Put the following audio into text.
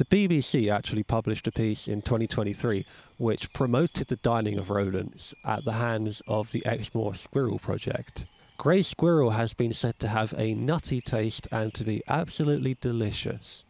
The BBC actually published a piece in 2023 which promoted the dining of rodents at the hands of the Exmoor Squirrel Project. Grey squirrel has been said to have a nutty taste and to be absolutely delicious.